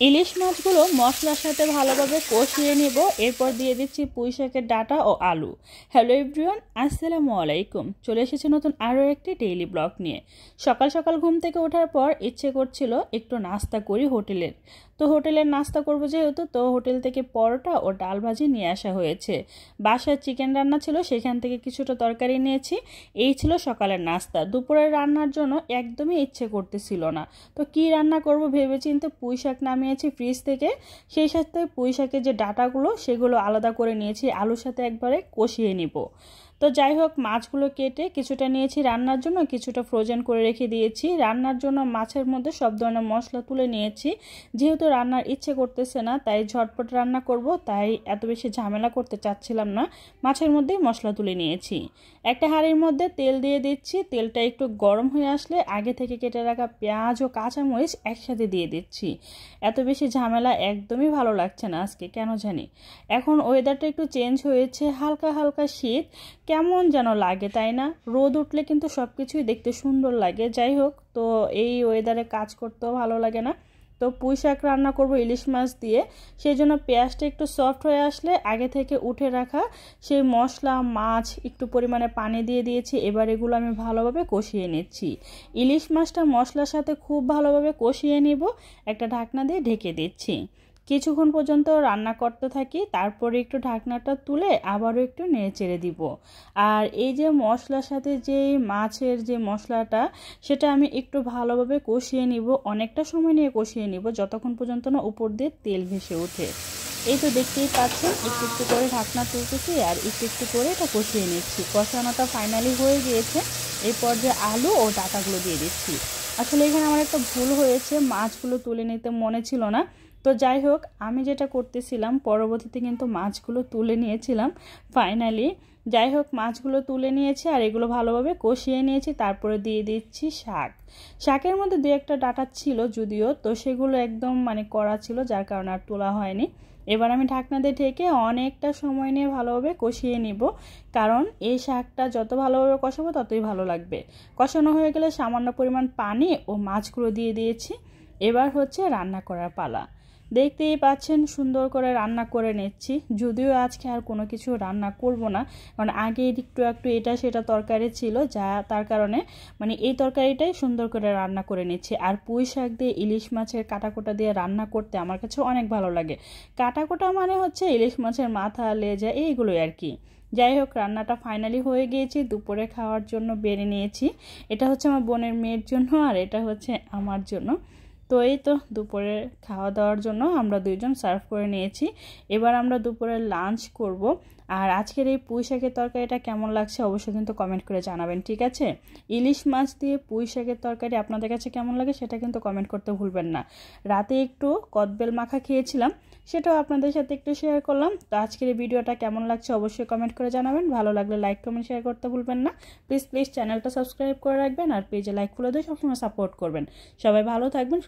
ইলিশ মাছগুলো মশলার সাথে ভালোভাবে কষিয়ে নেব। এরপর দিয়ে দিচ্ছি পুঁই শাকের ডাটা ও আলু। হ্যালো এভরিওয়ান, আসসালামু আলাইকুম। চলে এসেছে নতুন আরও একটি ডেইলি ব্লগ নিয়ে। সকাল সকাল ঘুম থেকে ওঠার পর ইচ্ছে করছিল একটু নাস্তা করি হোটেলের। তো হোটেলের নাস্তা করব যেহেতু, তো হোটেল থেকে পরোটা ও ডাল ভাজি নিয়ে আসা হয়েছে। বাসায় চিকেন রান্না ছিল, সেখান থেকে কিছুটা তরকারি নিয়েছি। এই ছিল সকালের নাস্তা। দুপুরের রান্নার জন্য একদমই ইচ্ছে করতেছিল না। তো কি রান্না করব ভেবে চিনতে পুঁই শাক নামিয়েছি ফ্রিজ থেকে। সেই সাথে পুঁই শাকের যে ডাটাগুলো, সেগুলো আলাদা করে নিয়েছি। আলুর সাথে একবারে কষিয়ে নিব। তো যাই হোক, মাছগুলো কেটে কিছুটা নিয়েছি রান্নার জন্য, কিছুটা ফ্রোজেন করে রেখে দিয়েছি। রান্নার জন্য মাছের মধ্যে সব ধরনের মশলা তুলে নিয়েছি। যেহেতু রান্নার ইচ্ছে করতেছে না, তাই ঝটপট রান্না করব, তাই এত বেশি ঝামেলা করতে চাচ্ছিলাম না। মাছের মধ্যেই মশলা তুলে নিয়েছি। একটা হাঁড়ির মধ্যে তেল দিয়ে দিচ্ছি, তেলটা একটু গরম হয়ে আসলে আগে থেকে কেটে রাখা পেঁয়াজ ও কাঁচামরিচ একসাথে দিয়ে দিচ্ছি। এত বেশি ঝামেলা একদমই ভালো লাগছে না আজকে, কেন জানি? এখন ওয়েদারটা একটু চেঞ্জ হয়েছে, হালকা হালকা শীত। কেমন যেন লাগে, তাই না? রোদ উঠলে কিন্তু সব কিছুই দেখতে সুন্দর লাগে। যাই হোক, তো এই ওয়েদারে কাজ করতেও ভালো লাগে না। তো পুঁই শাক রান্না করব ইলিশ মাছ দিয়ে। সেই জন্য পেঁয়াজটা একটু সফট হয়ে আসলে আগে থেকে উঠে রাখা সেই মশলা, মাছ একটু পরিমাণে পানি দিয়ে দিয়েছি। এবার এগুলো আমি ভালোভাবে কষিয়ে নিচ্ছি। ইলিশ মাছটা মশলার সাথে খুব ভালোভাবে কষিয়ে নিব। একটা ঢাকনা দিয়ে ঢেকে দিচ্ছি। কিছুক্ষণ পর্যন্ত রান্না করতে থাকি, তারপরে একটু ঢাকনাটা তুলে আবারও একটু নেড়ে চেড়ে দিব। আর এই যে মশলার সাথে যে মাছের যে মশলাটা, সেটা আমি একটু ভালোভাবে কষিয়ে নিব। অনেকটা সময় নিয়ে কষিয়ে নিব, যতক্ষণ পর্যন্ত না উপর দিয়ে তেল ভেসে ওঠে। এই তো দেখতেই পাচ্ছেন, একটু একটু করে ঢাকনা তুলতেছি আর একটু একটু করে এটা কষিয়ে নিচ্ছি। কষানোটা ফাইনালি হয়ে গিয়েছে। এরপর যে আলু ও ডাটাগুলো দিয়ে দিচ্ছি। আসলে এখানে আমার একটা ভুল হয়েছে, মাছগুলো তুলে নিতে মনে ছিল না। তো যাই হোক, আমি যেটা করতেছিলাম, পরবর্তীতে কিন্তু মাছগুলো তুলে নিয়েছিলাম ফাইনালি যাই হোক, মাছগুলো তুলে নিয়েছি আর এগুলো ভালোভাবে কষিয়ে নিয়েছি, তারপরে দিয়ে দিচ্ছি শাক। শাকের মধ্যে দু একটা ডাটা ছিল যদিও, তো সেগুলো একদম মানে করা ছিল, যার কারণে আর তোলা হয়নি। এবার আমি ঢাকনাতে ঢেকে অনেকটা সময় নিয়ে ভালোভাবে কষিয়ে নিব। কারণ এই শাকটা যত ভালোভাবে কষাবো ততই ভালো লাগবে। কষানো হয়ে গেলে সামান্য পরিমাণ পানি ও মাছগুলো দিয়ে দিয়েছি। এবার হচ্ছে রান্না করার পালা। দেখতেই পাচ্ছেন, সুন্দর করে রান্না করে নিচ্ছি। যদিও আজকে আর কোনো কিছু রান্না করব না। কারণ আগে একটু একটু এটা সেটা তরকারি ছিল, যা তার কারণে মানে এই তরকারিটাই সুন্দর করে রান্না করে নিচ্ছি। আর পুঁই শাক দিয়ে ইলিশ মাছের কাটাকোটা দিয়ে রান্না করতে আমার কাছে অনেক ভালো লাগে। কাটাকোটা মানে হচ্ছে ইলিশ মাছের মাথা, লেজা এইগুলোই আর কি। যাই হোক, রান্নাটা ফাইনালি হয়ে গিয়েছি। দুপুরে খাওয়ার জন্য বেড়ে নিয়েছি। এটা হচ্ছে আমার বোনের মেয়ের জন্য আর এটা হচ্ছে আমার জন্য। তো এই তো দুপুরে খাওয়া দাওয়ার জন্য আমরা দুইজন সার্ভ করে নিয়েছি। এবার আমরা দুপুরে লাঞ্চ করব। আর আজকের এই পুঁই শাকের তরকারিটা কেমন লাগছে অবশ্যই কিন্তু কমেন্ট করে জানাবেন, ঠিক আছে? ইলিশ মাছ দিয়ে পুঁই শাকের তরকারি আপনাদের কাছে কেমন লাগে সেটা কিন্তু কমেন্ট করতে ভুলবেন না। রাতে একটু কদবেল মাখা খেয়েছিলাম, সেটাও আপনাদের সাথে একটু শেয়ার করলাম। তো আজকের এই ভিডিওটা কেমন লাগছে অবশ্যই কমেন্ট করে জানাবেন। ভালো লাগলে লাইক, কমেন্ট, শেয়ার করতে ভুলবেন না। প্লিজ প্লিজ চ্যানেলটা সাবস্ক্রাইব করে রাখবেন আর পেজে লাইক ফুলে দিয়ে সবসময় সাপোর্ট করবেন। সবাই ভালো থাকবেন